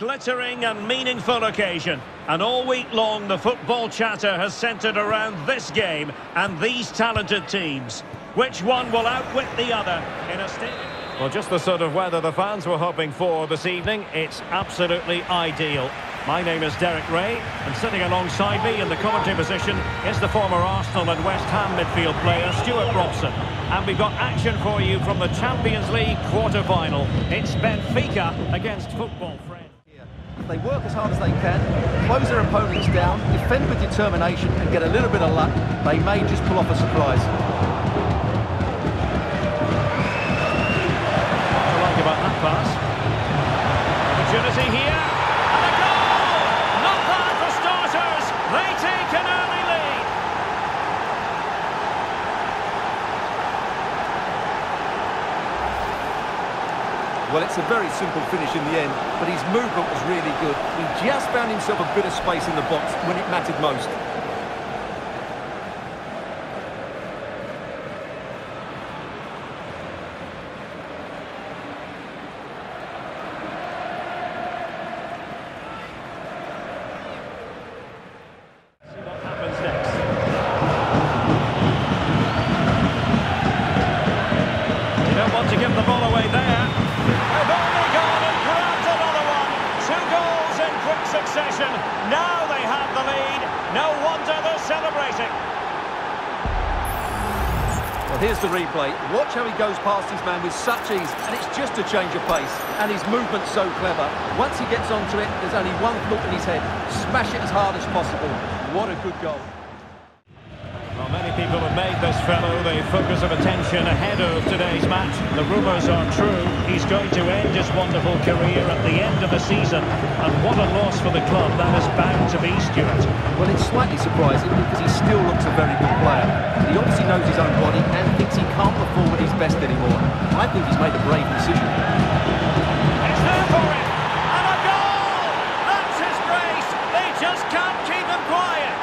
Glittering and meaningful occasion. And all week long, the football chatter has centred around this game and these talented teams. Which one will outwit the other in a stadium? Well, just the sort of weather the fans were hoping for this evening. It's absolutely ideal. My name is Derek Ray, and sitting alongside me in the commentary position is the former Arsenal and West Ham midfield player, Stuart Robson. And we've got action for you from the Champions League quarter-final. It's Benfica against football friends. They work as hard as they can, close their opponents down, defend with determination and get a little bit of luck, they may just pull off a surprise. I like about that pass. Opportunity here. And a goal! Not bad for starters. They take an early lead. Well, it's a very simple finish in the end, but his movement was really good. He just found himself a bit of space in the box when it mattered most. See what happens next. You don't want to give the ball away there. They've only gone and grabbed another one. Two goals in quick succession. Now they have the lead. No wonder they're celebrating. Well, here's the replay. Watch how he goes past his man with such ease, and it's just a change of pace. And his movement's so clever. Once he gets onto it, there's only one thought in his head. Smash it as hard as possible. What a good goal. Many people have made this fellow the focus of attention ahead of today's match. The rumours are true. He's going to end his wonderful career at the end of the season. And what a loss for the club that is bound to be, Stuart. Well, it's slightly surprising because he still looks a very good player. He obviously knows his own body and thinks he can't perform at his best anymore. I think he's made a brave decision. It's there for him. And a goal! That's his brace. They just can't keep him quiet.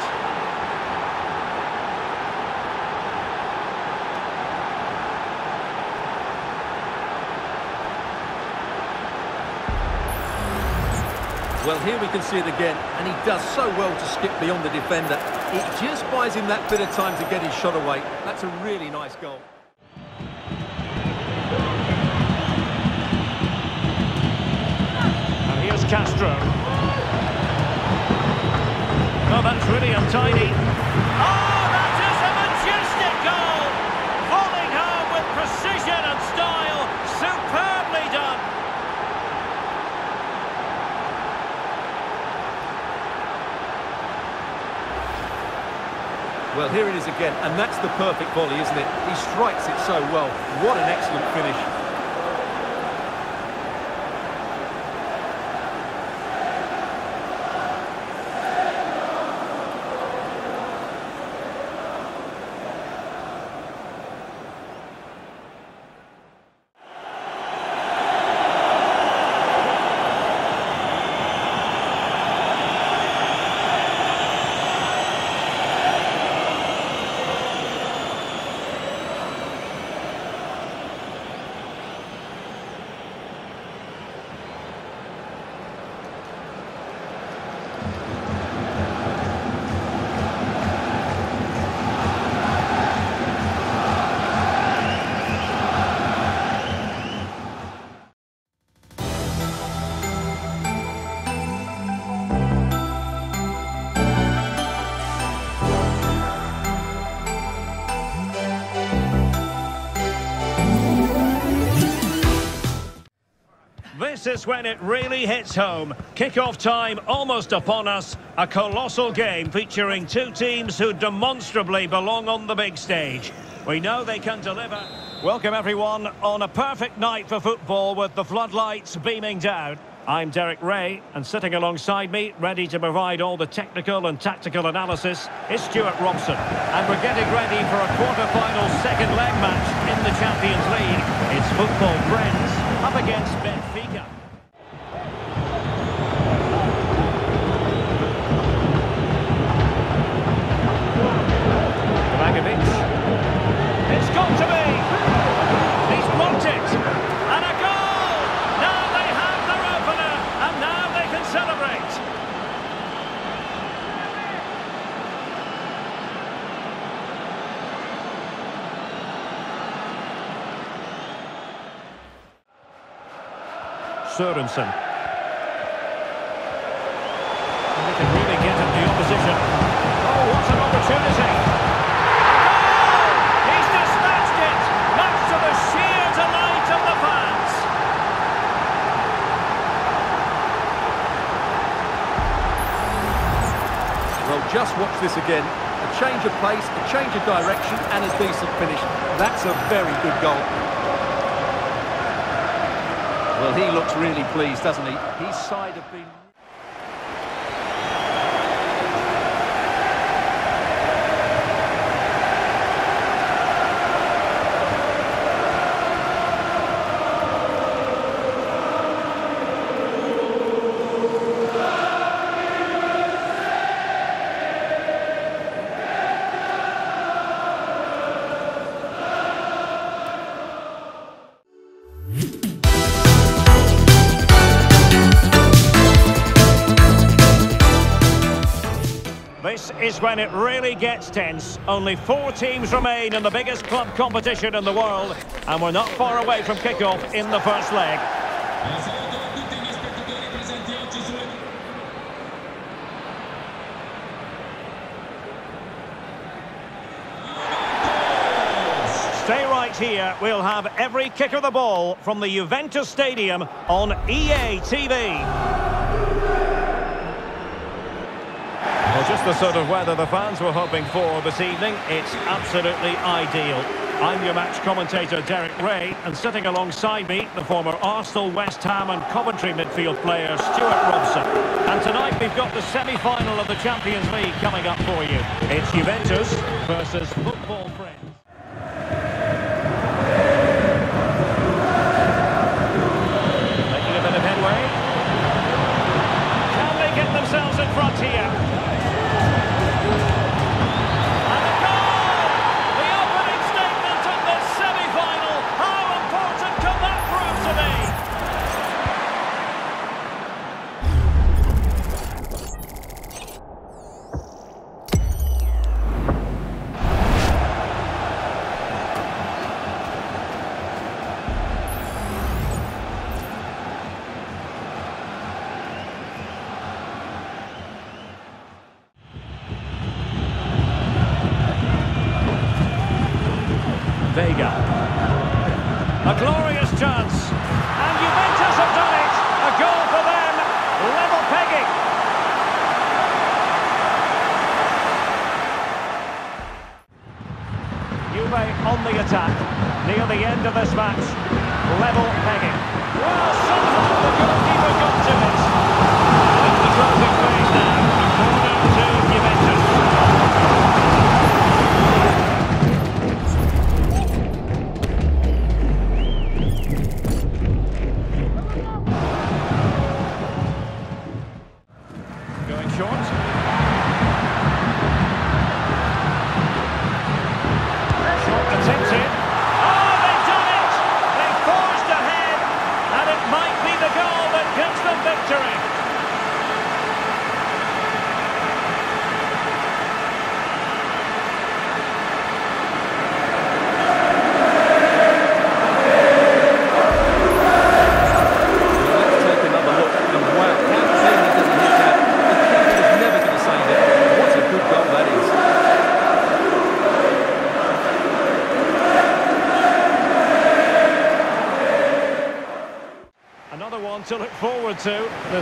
Well, here we can see it again, and he does so well to skip beyond the defender. It just buys him that bit of time to get his shot away. That's a really nice goal. And here's Castro. Oh, that's really untidy. Oh, that is a majestic goal! Falling home with precision and style. Superbly done. Well, here it is again, and that's the perfect volley, isn't it? He strikes it so well. What an excellent finish. Is when it really hits home. Kick-off time almost upon us. A colossal game featuring two teams who demonstrably belong on the big stage. We know they can deliver. Welcome everyone on a perfect night for football with the floodlights beaming down. I'm Derek Ray, and sitting alongside me, ready to provide all the technical and tactical analysis, is Stuart Robson. And we're getting ready for a quarter-final second leg match in the Champions League. It's football friends up against Benfica. Dragovic. It's got to be! He's blocked it! And a goal! Now they have their opener! And now Sørensen. They can really get at the opposition. Oh, what an opportunity! Oh! He's dispatched it! Much to the sheer delight of the fans! Well, just watch this again. A change of pace, a change of direction, and a decent finish. That's a very good goal. Well, he looks really pleased, doesn't he? His side have been... when it really gets tense. Only four teams remain in the biggest club competition in the world, and we're not far away from kickoff in the first leg. Stay right here. We'll have every kick of the ball from the Juventus Stadium on EA TV. Well, just the sort of weather the fans were hoping for this evening. It's absolutely ideal. I'm your match commentator, Derek Ray, and sitting alongside me, the former Arsenal, West Ham and Coventry midfield player, Stuart Robson. And tonight we've got the semi-final of the Champions League coming up for you. It's Juventus versus Football Friends. Vega. A glorious chance. And Juventus have done it. A goal for them. Level pegging. Juve on the attack. Near the end of this match. Level pegging. Well, somehow the goalkeeper got to it. It's the closing phase now.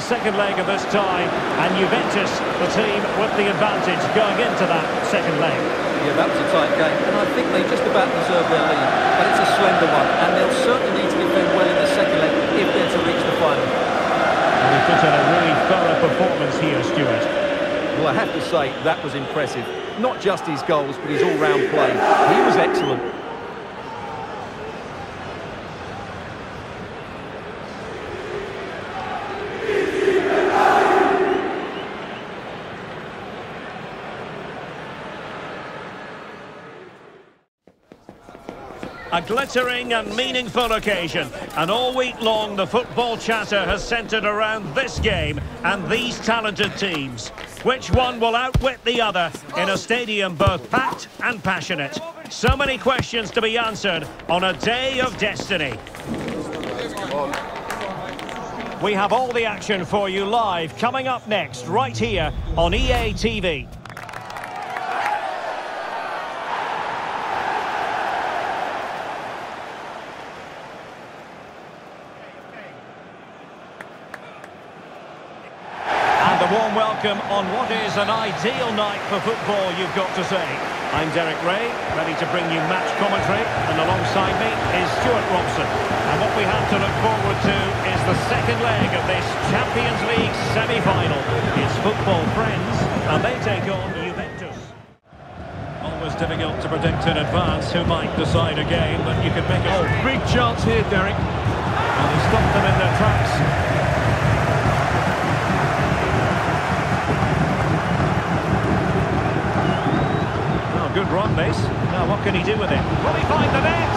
Second leg of this tie, and Juventus, the team with the advantage going into that second leg. Yeah, that was a tight game, and I think they just about deserve their lead. But it's a slender one, and they'll certainly need to defend well in the second leg if they're to reach the final. And he put in a really thorough performance here, Stuart. Well, I have to say, that was impressive. Not just his goals, but his all-round play. He was excellent. Glittering and meaningful occasion. And all week long, the football chatter has centred around this game and these talented teams. Which one will outwit the other in a stadium both packed and passionate? So many questions to be answered on a day of destiny. We have all the action for you live coming up next, right here on EA TV. And a warm welcome on what is an ideal night for football, you've got to say. I'm Derek Ray, ready to bring you match commentary, and alongside me is Stuart Robson. And what we have to look forward to is the second leg of this Champions League semi-final. It's football friends, and they take on Juventus. Always difficult to predict in advance who might decide a game, but you can make a... Oh, big chance here, Derek. And he stopped them in their tracks. This. Now, what can he do with it? Will he find the net?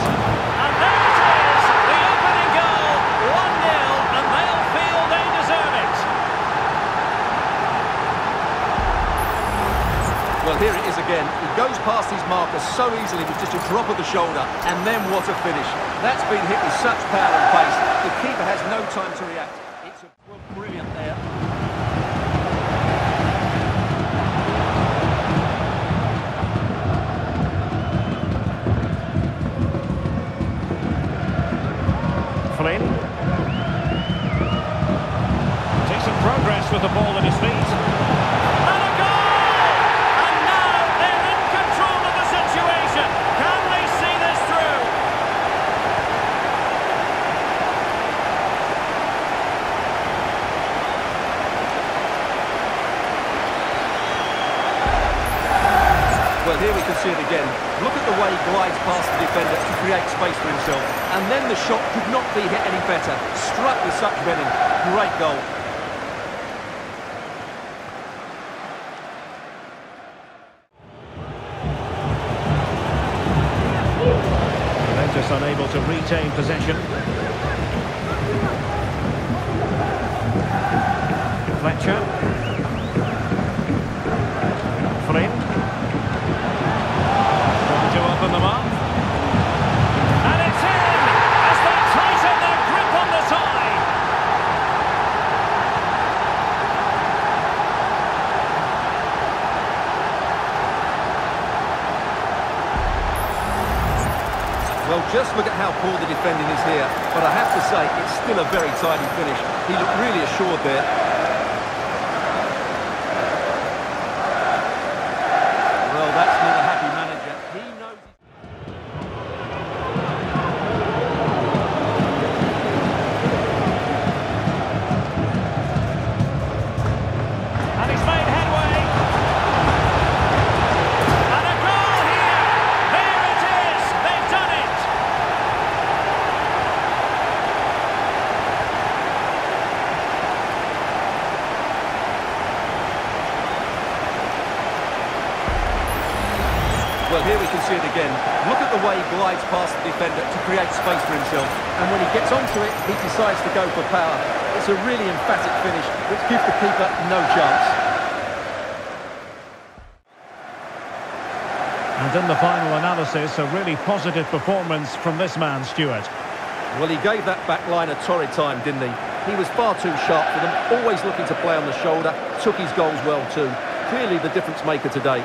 And there it is! The opening goal! 1-0, and they'll feel they deserve it. Well, here it is again. He goes past his marker so easily with just a drop of the shoulder, and then what a finish. That's been hit with such power and pace. The keeper has no time to react. It's a, well, brilliant there. Flynn. With the ball at his feet. And a goal! And now they're in control of the situation. Can they see this through? Well, here we can see it again. Look at the way he glides past the defender to create space for himself. And then the shot could not be hit any better. Struck with such venom. Great goal. Unable to retain possession. Fletcher. Flynn. Trying to open them up. Just look at how poor the defending is here. But I have to say, it's still a very tidy finish. He looked really assured there. Power. It's a really emphatic finish, which gives the keeper no chance. And in the final analysis, a really positive performance from this man, Stuart. Well, he gave that back line a torrid time, didn't he? He was far too sharp for them, always looking to play on the shoulder, took his goals well too. Clearly the difference maker today.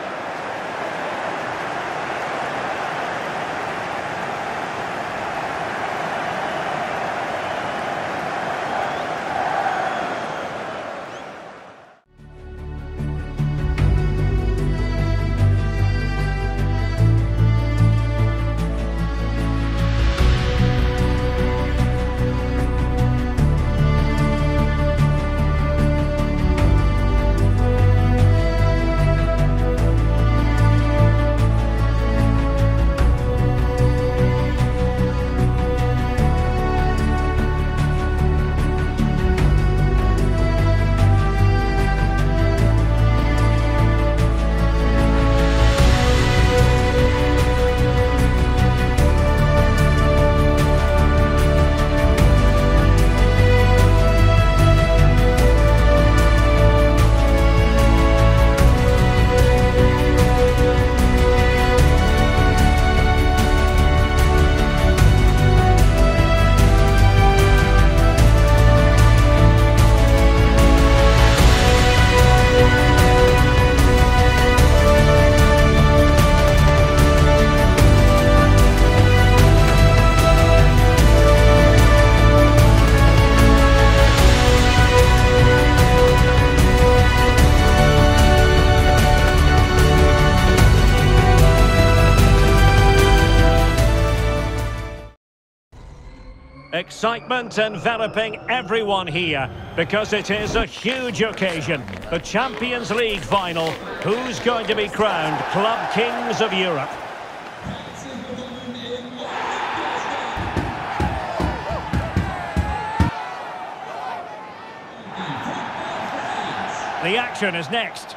Excitement enveloping everyone here because it is a huge occasion. The Champions League final. Who's going to be crowned Club Kings of Europe? The action is next.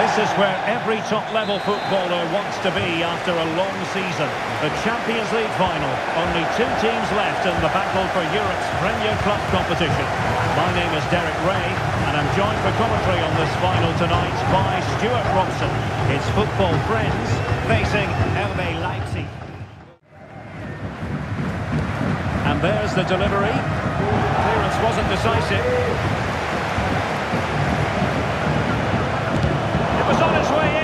This is where every top-level footballer wants to be after a long season. The Champions League final. Only two teams left in the battle for Europe's Premier Club competition. My name is Derek Ray, and I'm joined for commentary on this final tonight by Stuart Robson. His football friends facing RB Leipzig. And there's the delivery. Clearance wasn't decisive. Was on its way in.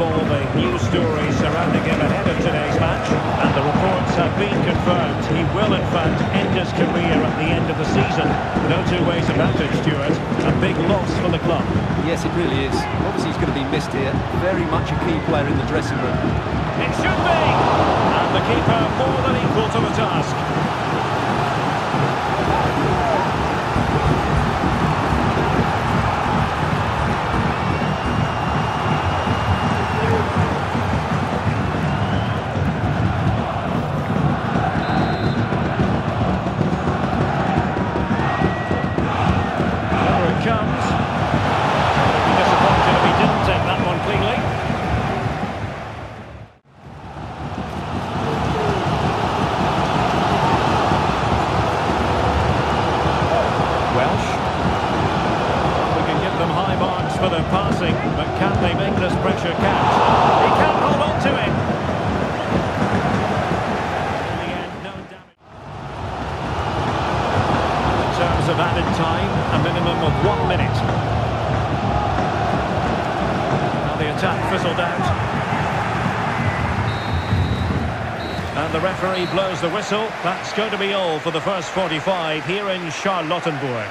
All the news stories surrounding him ahead of today's match. And the reports have been confirmed. He will, in fact, end his career at the end of the season. No two ways about it, Stuart. A big loss for the club. Yes, it really is. Obviously, he's going to be missed here. Very much a key player in the dressing room. It should be! And the keeper more than equal to the task. And the referee blows the whistle. That's going to be all for the first 45 here in Charlottenburg.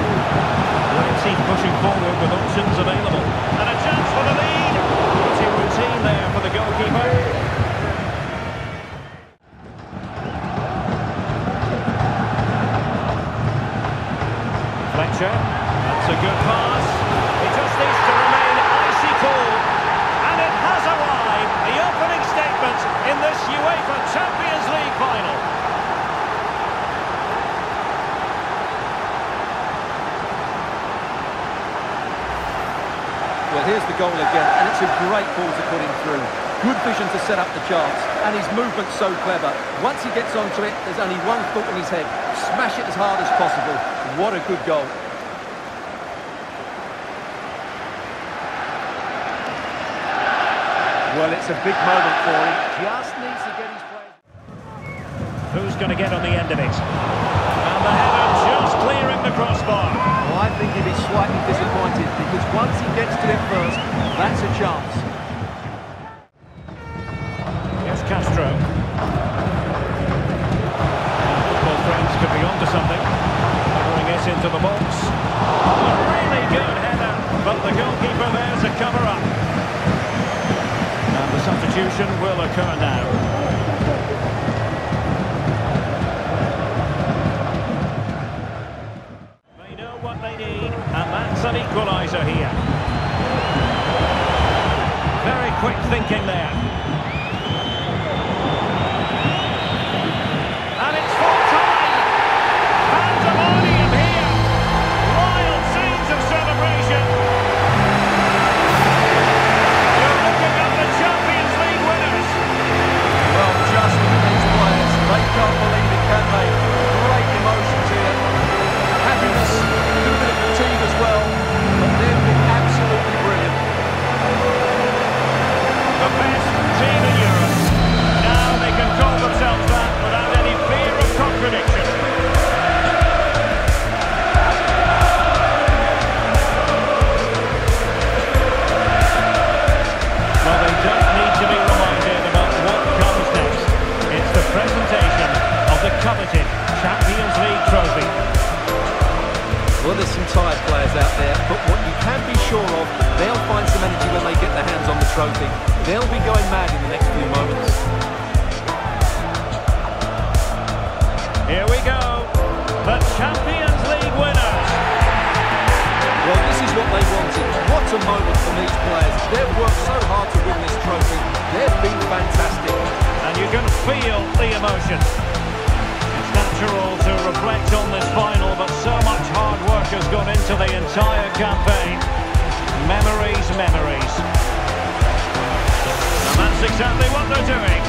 Leipzig pushing forward with options available. And a chance for the lead. Pretty routine there for the goalkeeper. Fletcher. That's a good pass. He just needs to remain icy cool. And it has arrived. The opening statement in this UEFA Champions League final. Well, here's the goal again, and it's a great ball to put him through. Good vision to set up the chance, and his movement's so clever. Once he gets onto it, there's only one thought in his head. Smash it as hard as possible. What a good goal. Well, it's a big moment for him. Just needs to get his players... Who's going to get on the end of it? The crossbar. Well, I think he'd be slightly disappointed because once he gets to it first, that's a chance. Thinking there. On the trophy. They'll be going mad in the next few moments. Here we go. The Champions League winners. Well, this is what they wanted. What a moment for these players. They've worked so hard to win this trophy. They've been fantastic. And you can feel the emotion. It's natural to reflect on this final, but so much hard work has gone into the entire campaign. Memories, memories. That's exactly what they're doing.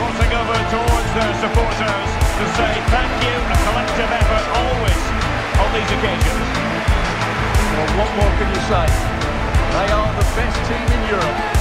Crossing over towards their supporters to say thank you, a collective effort always on these occasions. Well, what more can you say? They are the best team in Europe.